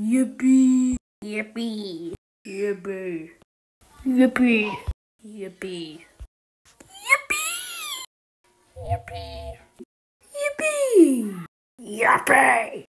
Yippee! Yippee! Yippee! Yippee! Yippee! Yippee! Yippee! Yippee! Yippee!